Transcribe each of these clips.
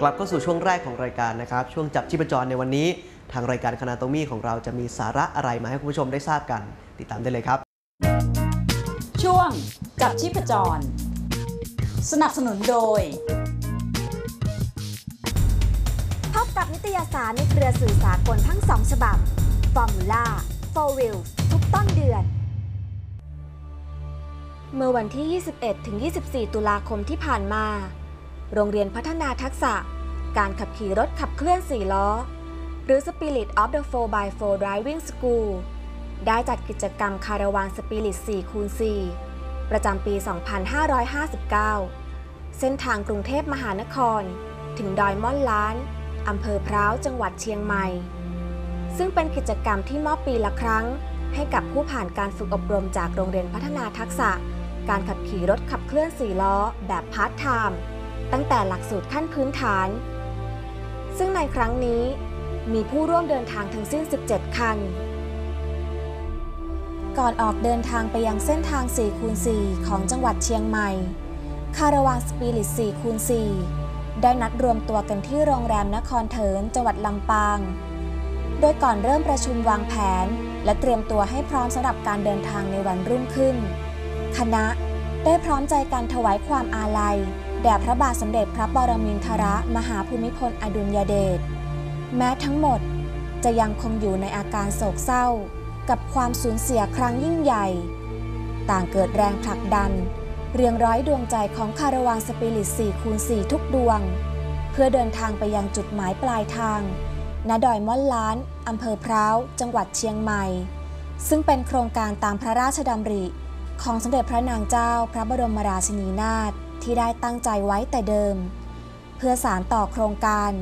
กลับเข้าสู่ช่วงแรกของรายการนะครับ ช่วงจับชีพจรในวันนี้ ทางรายการคณาโตมีของเราจะมีสาระอะไรมาให้คุณผู้ชมได้ทราบกัน ติดตามได้เลยครับ ช่วงจับชีพจร สนับสนุนโดย พบกับนิตยสารในเครือสื่อสากลทั้งสองฉบับ Formula for Wheels ทุกต้นเดือน เมื่อวันที่ 21ถึง24 ตุลาคมที่ผ่านมา โรงเรียนพัฒนาทักษะ การขับขี่รถขับเคลื่อน 4 ล้อ หรือ Spirit of the 4x4 Driving School ได้จัดกิจกรรมคาราวานสปิริต4คูณ4ประจำปี 2559 เส้นทางกรุงเทพมหานคร ถึงดอยม่อนล้าน อำเภอพร้าว จังหวัดเชียงใหม่ ซึ่งเป็นกิจกรรมที่มอบปีละครั้ง ให้กับผู้ผ่านการฝึกอบรมจากโรงเรียนพัฒนาทักษะ การขับขี่รถขับเคลื่อน 4 ล้อ แบบพาร์ทไทม์ ตั้งแต่หลักสูตรขั้นพื้นฐาน ซึ่งในครั้งนี้มีผู้ร่วมเดินทางทั้งสิ้น 17 คัน ก่อนออกเดินทางไปยังเส้นทาง 4 คูณ 4 ของจังหวัดเชียงใหม่ คาราวานสปิริต 4 คูณ 4 ได้นัดรวมตัวกันที่โรงแรมนครเถินจังหวัดลำปาง โดยก่อนเริ่มประชุมวางแผน และเตรียมตัวให้พร้อมสำหรับการเดินทางในวันรุ่งขึ้น คณะได้พร้อมใจการถวายความอาลัย แด่พระบาทสมเด็จพระปรมินทรมหาภูมิพลอดุลยเดช แม้ทั้งหมดจะยังคงอยู่ในอาการโศกเศร้า กับความสูญเสียครั้งยิ่งใหญ่ ต่างเกิดแรงผลักดัน เรียงร้อยดวงใจของคาราวานสปิริต4คูณ4ทุกดวง เพื่อเดินทางไปยังจุดหมายปลายทางณดอยม่อนล้าน อำเภอพร้าว จังหวัดเชียงใหม่ ซึ่งเป็นโครงการตามพระราชดำริ ของสมเด็จพระนางเจ้าพระบรมราชินีนาถ ที่ได้ตั้งใจไว้แต่เดิม เพื่อสารต่อโครงการ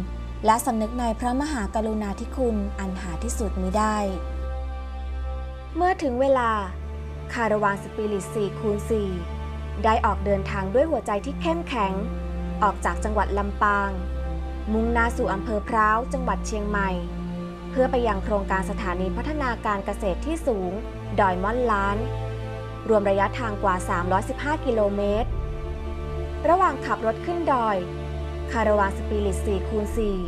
และสำนึกในพระมหากรุณาธิคุณอันหาที่สุดมิได้ เมื่อถึงเวลา คาราวานสปิริต4คูณ4ได้ออกเดินทางด้วยหัวใจที่เข้มแข็ง ออกจากจังหวัดลำปาง มุ่งหน้าสู่อำเภอพร้าว จังหวัดเชียงใหม่ เพื่อไปยังโครงการสถานีพัฒนาการเกษตรที่สูง ดอยม่อนล้าน รวมระยะทางกว่า 315 กิโลเมตร ระหว่างขับรถขึ้นดอย คาราวานสปิริต4คูณ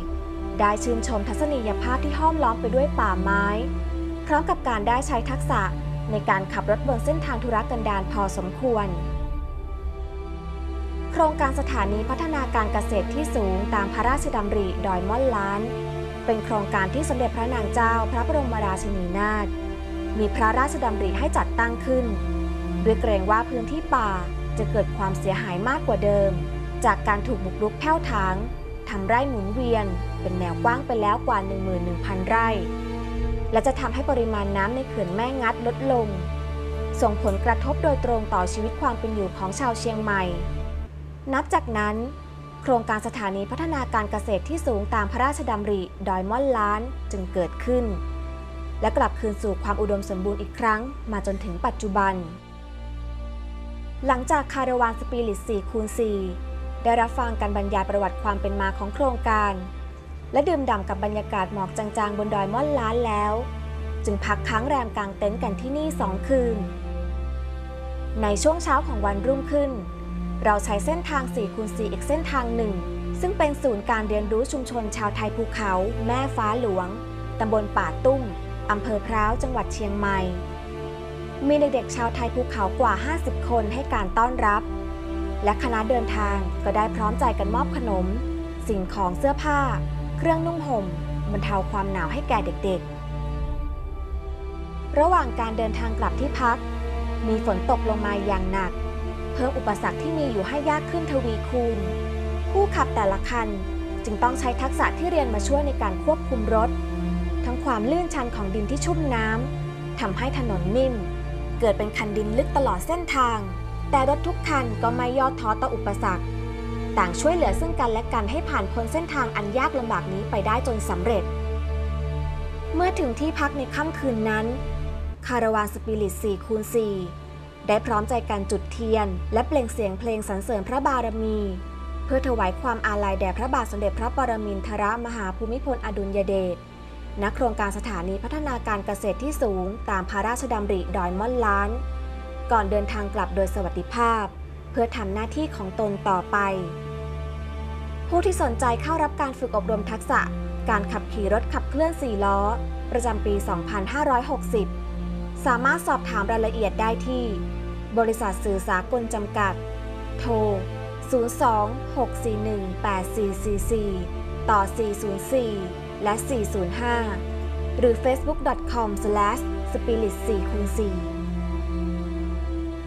4ได้ชื่นชมทัศนียภาพที่ห้อมล้อมไปด้วยป่าไม้ พร้อมกับการได้ใช้ทักษะในการขับรถบนเส้นทางธุรกันดารพอสมควร โครงการสถานีพัฒนาการเกษตรที่สูงตามพระราชดำริดอยม่อนล้าน เป็นโครงการที่สมเด็จพระนางเจ้าพระบรมราชินีนาถมีพระราชดำริให้จัดตั้งขึ้น ด้วยเกรงว่าพื้นที่ป่า จะเกิดความเสียหายมากกว่าเดิม จากการถูกบุกรุกแผ่วถางทำไร่หมุนเวียน เป็นแนวกว้างไปแล้วกว่า 11,000 ไร่ และจะทำให้ปริมาณน้ำในเขื่อนแม่งัดลดลง ส่งผลกระทบโดยตรงต่อชีวิตความเป็นอยู่ของชาวเชียงใหม่ นับจากนั้น โครงการสถานีพัฒนาการเกษตรที่สูงตามพระราชดำริดอยม่อนล้านจึงเกิดขึ้น และกลับคืนสู่ความอุดมสมบูรณ์อีกครั้งมาจนถึงปัจจุบัน หลังจากคาราวานสปิริต4คูณ4ได้รับฟังการบรรยายประวัติความเป็นมาของโครงการ และดื่มด่ำกับบรรยากาศหมอกจางๆ บนดอยม่อนล้านแล้ว จึงพักค้างแรมกลางเต็นท์กันที่นี่สองคืน ในช่วงเช้าของวันรุ่งขึ้น เราใช้เส้นทาง4คูณ4อีกเส้นทางหนึ่ง ซึ่งเป็นศูนย์การเรียนรู้ชุมชนชาวไทยภูเขา แม่ฟ้าหลวงตำบลป่าตุ้มอำเภอพร้าวจังหวัดเชียงใหม่ มีเด็กๆชาวไทยภูเขากว่า 50 คนให้การต้อนรับ และคณะเดินทางก็ได้พร้อมใจกันมอบขนม สิ่งของเสื้อผ้า เครื่องนุ่งห่มบรรเทาความหนาวให้แก่เด็กๆ ระหว่างการเดินทางกลับที่พัก มีฝนตกลงมาอย่างหนัก เพิ่มอุปสรรคที่มีอยู่ให้ยากขึ้นทวีคูณ ผู้ขับแต่ละคันจึงต้องใช้ทักษะที่เรียนมาช่วยในการควบคุมรถ ทั้งความลื่นชันของดินที่ชุ่มน้ำทำให้ถนนนิ่ม เกิดเป็นคันดินลึกตลอดเส้นทาง แต่รถทุกคันก็ไม่ย่อท้อต่ออุปสรรค ต่างช่วยเหลือซึ่งกันและกันให้ผ่านพ้นเส้นทางอันยากลำบากนี้ไปได้จนสำเร็จ เมื่อถึงที่พักในค่ำคืนนั้น คาราวานสปิริต4คูณ4ได้พร้อมใจกันจุดเทียน และเปล่งเสียงเพลงสรรเสริญพระบารมี เพื่อถวายความอาลัยแด่พระบาทสมเด็จพระปรมินทรมหาภูมิพลอดุลยเดช ณโครงการสถานีพัฒนาการเกษตรที่สูง ตามพระราชดำริดอยม่อนล้าน ก่อนเดินทางกลับโดยสวัสดิภาพ เพื่อทำหน้าที่ของตนต่อไป ผู้ที่สนใจเข้ารับการฝึกอบรมทักษะ การขับขี่รถขับเคลื่อน 4 ล้อ ประจำปี 2560 สามารถสอบถามรายละเอียดได้ที่ บริษัทสื่อสากลจำกัด โทร 02-641-8444 ต่อ 404 และ 405 หรือ facebook.com/spirit4 คูณ4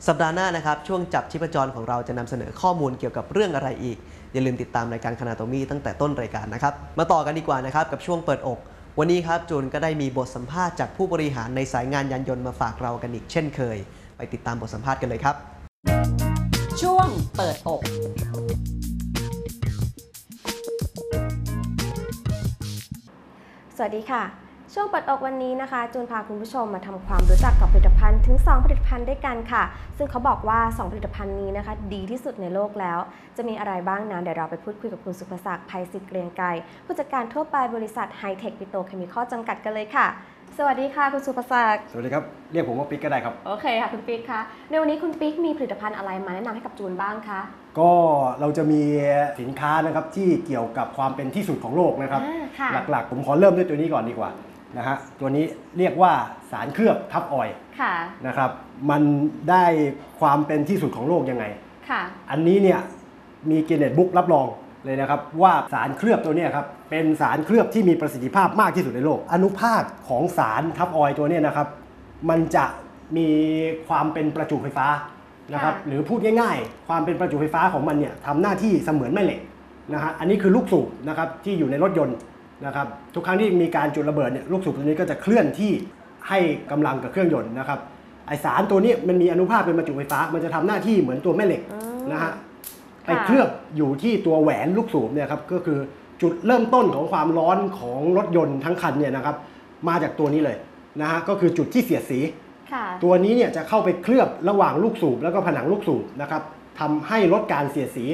สัปดาห์หน้านะครับ ช่วงจับชีพจรของเราจะนำเสนอข้อมูลเกี่ยวกับเรื่องอะไรอีก อย่าลืมติดตามรายการคณาโตมีตั้งแต่ต้นรายการนะครับ มาต่อกันดีกว่านะครับ กับช่วงเปิดอก วันนี้ครับจูนก็ได้มีบทสัมภาษณ์จากผู้บริหารในสายงานยานยนต์มาฝากเรากันอีกเช่นเคย ไปติดตามบทสัมภาษณ์กันเลยครับ ช่วงเปิดอก สวัสดีค่ะ ช่วงเปิดอกวันนี้นะคะ จูนพาคุณผู้ชมมาทำความรู้จักกับผลิตภัณฑ์ถึง 2 ผลิตภัณฑ์ด้วยกันค่ะ ซึ่งเขาบอกว่า 2 ผลิตภัณฑ์นี้นะคะ ดีที่สุดในโลกแล้ว จะมีอะไรบ้างนั้นเดี๋ยวเราไปพูดคุยกับคุณสุภศักดิ์ภัยศิษย์เกรียงไกรผู้จัดการทั่วไปบริษัทไฮเทคปิโตรเคมีคอลจำกัดกันเลยค่ะ สวัสดีค่ะคุณสุภศักดิ์สวัสดีครับ เรียกผมว่าปิ๊กก็ได้ครับ โอเคค่ะคุณปิ๊กคะในวันนี้คุณปิ๊กมีผลิตภัณฑ์อะไรมาแนะนำให้กับจูนบ้างคะก็เราจะมีสินค้านะครับที่เกี่ยวกับความเป็นที่สุดของโลกนะครับอ่าค่ะหลักๆ ผมขอเริ่มด้วยตัวนี้ก่อนดีกว่านะฮะตัวนี้เรียกว่าสารเคลือบ Tufoil ค่ะนะครับมันได้ความเป็นที่สุดของโลกยังไงค่ะอันนี้เนี่ยมี Guinness Book รับรองเลยนะครับว่าสารเคลือบตัวเนี้ครับ เป็นสารเคลือบที่มีประสิทธิภาพมากที่สุดในโลก อนุภาคของสาร Tufoil ตัวเนี้นะครับ มันจะมีความเป็นประจุไฟฟ้านะครับค่ะหรือพูดง่ายๆ ความเป็นประจุไฟฟ้าของมันเนี่ยทำหน้าที่เสมือนแม่เหล็กนะฮะ อันนี้คือลูกสูบนะครับที่อยู่ในรถยนต์นะครับ ทุกครั้งที่มีการจุดระเบิดเนี่ยลูกสูบตัวนี้ก็จะเคลื่อนที่ให้กำลังกับเครื่องยนต์นะครับ ไอสารตัวนี้มันมีอนุภาคเป็นประจุไฟฟ้า มันจะทำหน้าที่เหมือนตัวแม่เหล็กอืมนะฮะ ไปค่ะเคลือบอยู่ที่ตัวแหวนลูกสูบเนี่ยครับ ก็คือ จุดเริ่มต้นของความร้อนของรถยนต์ทั้งคันเนี่ยนะครับมาจากตัวนี้เลยนะฮะก็คือจุดที่เสียดสีค่ะตัวนี้เนี่ยจะเข้าไปเคลือบระหว่างลูกสูบแล้วก็ผนังลูกสูบนะครับทำให้ลดการเสียดสี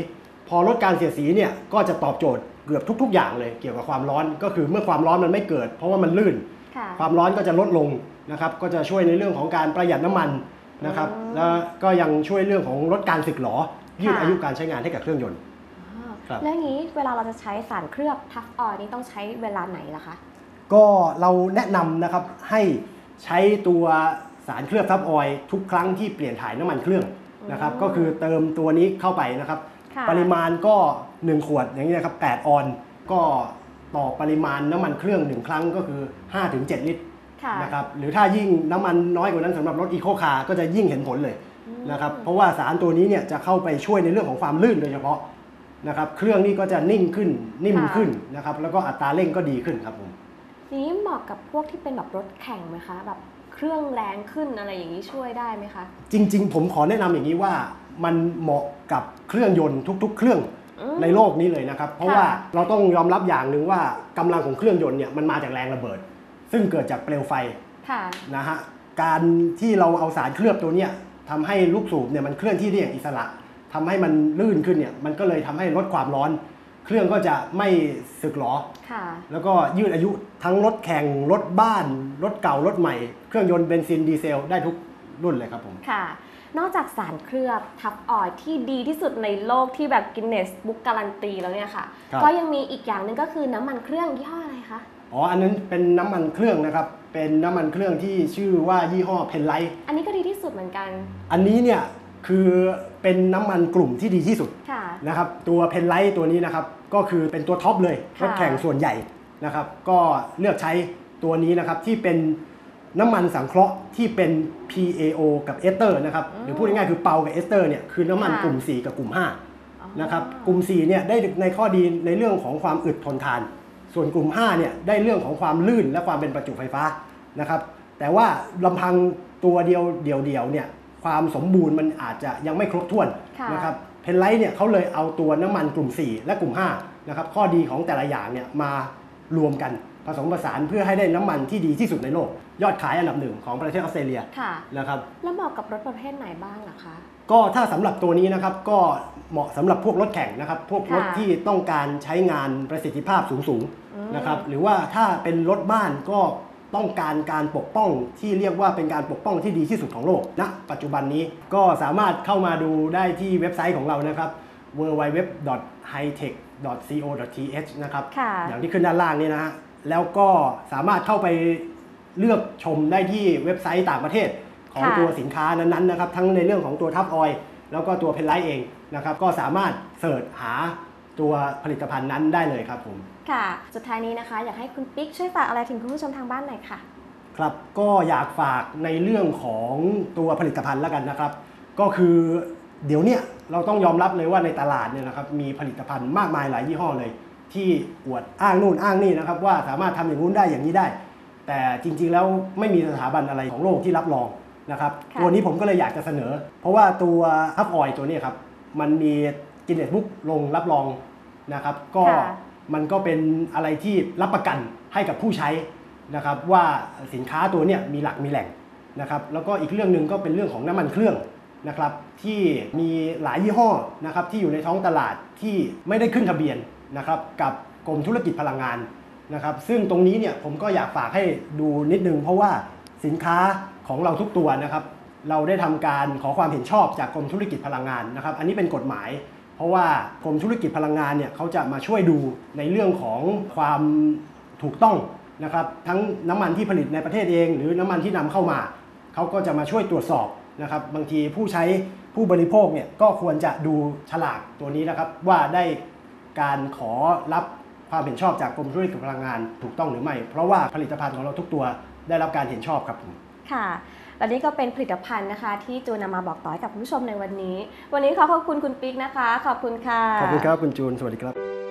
พอลดการเสียดสีเนี่ยก็จะตอบโจทย์เกือบทุก ๆ อย่างเลยเกี่ยวกับความร้อนก็คือเมื่อความร้อนมันไม่เกิด เพราะว่ามันลื่นค่ะความร้อนก็จะลดลงนะครับก็จะช่วยในเรื่องของการประหยัดน้ำมันนะครับอืมแล้วก็ยังช่วยเรื่องของลดการสึกหรอยืดค่ะอายุการใช้งานให้กับเครื่องยนต์อ๋อครับ แล้วอย่างนี้เวลาเราจะใช้สารเคลือบทัฟออยล์นี่ต้องใช้เวลาไหนล่ะคะ ก็เราแนะนำนะครับให้ใช้ตัวสารเคลือบ Tufoil ทุกครั้งที่เปลี่ยนถ่ายน้ำมันเครื่องนะครับอืมก็คือเติมตัวนี้เข้าไปนะครับค่ะปริมาณก็ 1 ขวดอย่างนี้นะครับ8ออนซ์ก็ต่อปริมาณน้ำมันเครื่อง1ครั้งก็คือ 5-7 ลิตรค่ะนะครับหรือถ้ายิ่งน้ำมันน้อยกว่านั้นสำหรับรถอีโคคาร์ก็จะยิ่งเห็นผลเลยอืมนะครับเพราะว่าสารตัวนี้เนี่ยจะเข้าไปช่วยในเรื่องของความลื่นโดยเฉพาะ นะครับ เครื่องนี่ก็จะนิ่งขึ้นนิ่มขึ้นนะครับ แล้วก็อัตราเร่งก็ดีขึ้นครับผมทีนี้เหมาะกับพวกที่เป็นแบบรถแข่งไหมคะแบบเครื่องแรงขึ้นอะไรอย่างนี้ช่วยได้ไหมคะ จริง ๆ ผมขอแนะนำอย่างนี้ว่ามันเหมาะกับเครื่องยนต์ทุก ๆ เครื่องอืมในโลกนี้เลยนะครับ เพราะค่ะว่าเราต้องยอมรับอย่างหนึ่งว่ากำลังของเครื่องยนต์เนี่ยมันมาจากแรงระเบิด ซึ่งเกิดจากเปลวไฟค่ะนะฮะการที่เราเอาสารเคลือบตัวเนี้ยทำให้ลูกสูบเนี่ยมันเคลื่อนที่ได้อย่างอิสระ ทำให้มันลื่นขึ้นเนี่ยมันก็เลยทำให้ลดความร้อน เครื่องก็จะไม่สึกหรอค่ะแล้วก็ยืดอายุทั้งรถแข่งรถบ้าน รถเก่ารถใหม่ เครื่องยนต์เบนซินดีเซลได้ทุกรุ่นเลยครับผมค่ะ นอกจากสารเคลือบทับออยล์ที่ดีที่สุดในโลกที่แบบกินเนสบุ๊กการันตีแล้วเนี่ยค่ะครับก็ยังมีอีกอย่างหนึงก็คือน้ำมันเครื่องยี่ห้ออะไรคะอ๋อ อันนั้นเป็นน้ำมันเครื่องนะครับ เป็นน้ำมันเครื่องที่ชื่อว่ายี่ห้อ Penrite อันนี้ก็ดีที่สุดเหมือนกัน อันนี้เนี่ย คือเป็นน้ำมันกลุ่มที่ดีที่สุดค่ะ นะครับ ตัว Penrite ตัวนี้นะครับ ก็คือเป็นตัวท็อปเลยค่ะ รถแข่งส่วนใหญ่นะครับ ก็เลือกใช้ตัวนี้นะครับที่เป็นน้ำมันสังเคราะห์ที่เป็น PAO กับเอสเตอร์นะครับหรือพูดง่ายๆคือเปากับเอสเตอร์เนี่ยคือน้ำมันกลุ่ม 4 กับกลุ่ม5อ๋อนะครับ กลุ่ม 4 เนี่ยได้ในข้อดีในเรื่องของความอึดทนทาน ส่วนกลุ่ม 5 เนี่ยได้เรื่องของความลื่นและความเป็นประจุไฟฟ้านะครับ แต่ว่าลำพังตัวเดียวเดียวเดียวๆเนี่ย ความสมบูรณ์มันอาจจะยังไม่ครบถ้วนค่ะนะครับเพนไลท์เนี่ยเขาเลยเอาตัวน้ำมันกลุ่ม 4 และกลุ่ม5นะครับข้อดีของแต่ละอย่างเนี่ยมารวมกันผสมผสานเพื่อให้ได้น้ำมันที่ดีที่สุดในโลก ยอดขายอันดับหนึ่งของประเทศออสเตรเลียค่ะนะครับแล้วเหมาะกับรถประเภทไหนบ้างล่ะคะ ก็ถ้าสำหรับตัวนี้นะครับก็เหมาะสำหรับพวกรถแข่งนะครับ พวกรถค่ะที่ต้องการใช้งานประสิทธิภาพสูงอืมๆนะครับหรือว่าถ้าเป็นรถบ้านก็ ต้องการการปกป้องที่เรียกว่าเป็นการปกป้องที่ดีที่สุดของโลกณปัจจุบันนี้ก็สามารถเข้ามาดูได้ที่เว็บไซต์ของเรานะครับ www.hightech.co.th นะครับค่ะอย่างที่ขึ้นด้านล่างนี้นะฮะแล้วก็สามารถเข้าไปเลือกชมได้ที่เว็บไซต์ต่างประเทศของค่ะตัวสินค้านั้นๆนะครับทั้งในเรื่องของตัวทับออยแล้วก็ตัวเพนไลท์เองนะครับก็สามารถเสิร์ชหาตัวผลิตภัณฑ์นั้นได้เลยครับผม ค่ะ สุดท้ายนี้นะคะ อยากให้คุณปิ๊กช่วยฝากอะไรถึงคุณผู้ชมทางบ้านหน่อยค่ะ ครับก็อยากฝากในเรื่องของตัวผลิตภัณฑ์แล้วกันนะครับ ก็คือเดี๋ยวเนี้ยเราต้องยอมรับเลยว่าในตลาดเนี่ยนะครับมีผลิตภัณฑ์มากมายหลายยี่ห้อเลย ที่อวดอ้างนู่นอ้างนี่นะครับ ว่าสามารถทำอย่างนู้นได้อย่างนี้ได้ แต่จริงๆแล้วไม่มีสถาบันอะไรของโลกที่รับรองนะครับค่ะตัวนี้ผมก็เลยอยากจะเสนอ เพราะว่าตัวทับออยตัวเนี้ครับมันมีกินเนสบุ๊กลงรับรองนะครับ ก็ค่ะ มันก็เป็นอะไรที่รับประกันให้กับผู้ใช้นะครับว่าสินค้าตัวเนี้ยมีหลักมีแหล่งนะครับแล้วก็อีกเรื่องหนึ่งก็เป็นเรื่องของน้ำมันเครื่องนะครับที่มีหลายยี่ห้อนะครับที่อยู่ในท้องตลาดที่ไม่ได้ขึ้นทะเบียนนะครับกับกรมธุรกิจพลังงานนะครับซึ่งตรงนี้เนี่ยผมก็อยากฝากให้ดูนิดนึง เพราะว่าสินค้าของเราทุกตัวนะครับเราได้ทำการขอความเห็นชอบจากกรมธุรกิจพลังงานนะครับอันนี้เป็นกฎหมาย เพราะว่ากรมธุรกิจพลังงานเนี่ยเขาจะมาช่วยดูในเรื่องของความถูกต้องนะครับทั้งน้ำมันที่ผลิตในประเทศเอง หรือน้ำมันที่นำเข้ามาเขาก็จะมาช่วยตรวจสอบนะครับบางทีผู้ใช้ผู้บริโภคเนี่ยก็ควรจะดูฉลากตัวนี้นะครับ ว่าได้การขอรับความเห็นชอบจากกรมธุรกิจพลังงานถูกต้องหรือไม่ เพราะว่าผลิตภัณฑ์ของเราทุกตัวได้รับการเห็นชอบครับผมค่ะ และนี่ก็เป็นผลิตภัณฑ์นะคะ ที่จูนนำมาบอกต่อให้กับคุณผู้ชมในวันนี้ วันนี้ขอขอบคุณคุณปิ๊กนะคะ ขอบคุณค่ะ ขอบคุณครับคุณจูน สวัสดีครับ